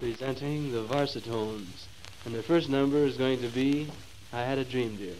presenting the Varsitones. And their first number is going to be I Had a Dream Dear.